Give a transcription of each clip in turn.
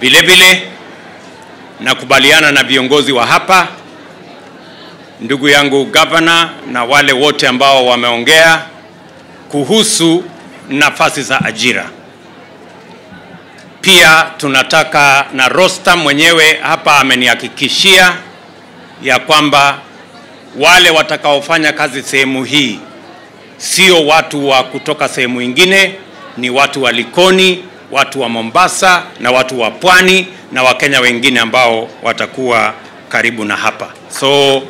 Vile vile nakubaliana na viongozi wa hapa, ndugu yangu gavana na wale wote ambao wameongea kuhusu nafasi za ajira. Pia tunataka na Rosta mwenyewe hapa amenihakikishia ya kwamba wale watakaofanya kazi sehemu hii sio watu wa kutoka sehemu ingine, ni watu wa Likoni, watu wa Mombasa na watu wa Pwani na Wakenya wengine ambao watakuwa karibu na hapa. So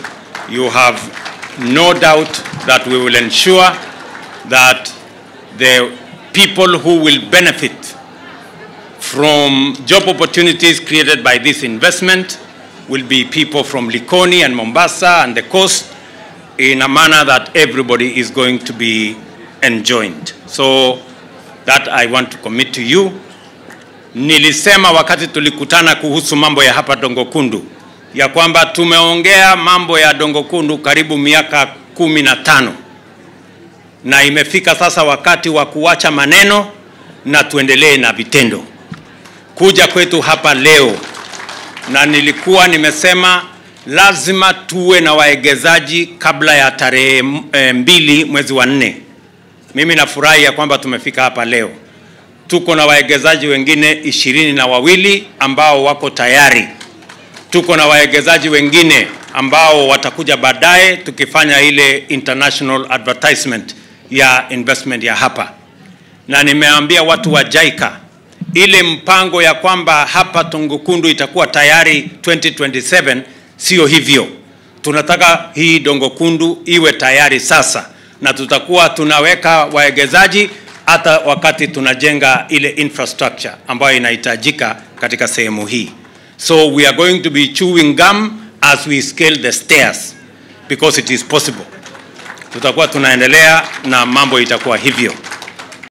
you have no doubt that we will ensure that the people who will benefit from job opportunities created by this investment will be people from Likoni and Mombasa and the coast in a manner that everybody is going to be enjoined. So that I want to commit to you. Nilisema wakati tulikutana kuhusu mambo ya hapa Dongokundu ya kwamba tumeongea mambo ya Dongokundu karibu miaka kumi na tano na imefika sasa wakati wa kuacha maneno na tuendelee na vitendo. Kuja kwetu hapa leo, na nilikuwa nimesema lazima tuwe na waegezaji kabla ya tarehe e, mbili mwezi wa nne. Mimi nafurahi ya kwamba tumefika hapa leo. Tuko na waegezaji wengine ishirini na wawili ambao wako tayari. Tuko na waegezaji wengine ambao watakuja baadaye tukifanya ile international advertisement ya investment ya hapa, na nimeambia watu wa jaika ile mpango ya kwamba hapa Tungukundu itakuwa tayari 2027 sio hivyo. Tunataka hii Dongokundu iwe tayari sasa, na tutakuwa tunaweka waegezaji hata wakati tunajenga ile infrastructure ambayo inahitajika katika sehemu hii. So we are going to be chewing gum as we scale the stairs because it is possible. Tutakuwa tunaendelea na mambo itakuwa hivyo.